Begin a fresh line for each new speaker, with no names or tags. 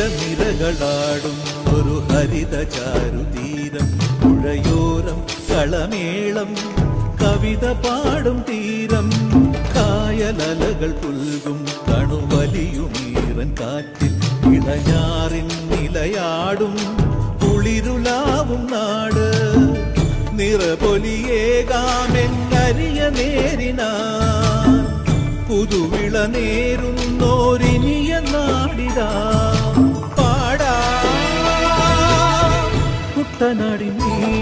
കേരനിരകളാടും ഒരു ഹരിത ചാരുതീരം പുഴയോരം കളമേളം കവിത പാടും തീരം കായലലകൾ പുൽകും കണുവലിയുമീറൻ കാറ്റിൽ ഇളഞ്ഞാറിൻ നിലയാടും കുളിരുലാവും നാട്. നിറപൊലിയേകാമെന്നരിയ നേരിനാ പുതുവിള നേരുന്നോരിനിയ നാടിതാ. പാടാ. കുട്ടനാടി നീ